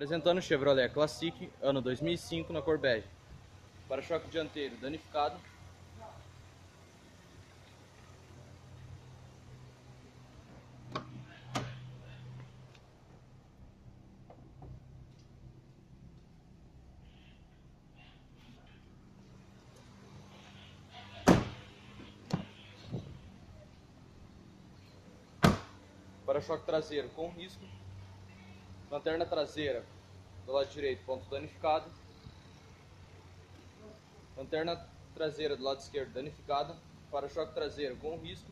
Apresentando o Chevrolet Classic, ano 2005, na cor bege. Para-choque dianteiro danificado. Para-choque traseiro com risco Lanterna traseira do lado direito, ponto danificado. Lanterna traseira do lado esquerdo danificada. Para-choque traseiro com risco.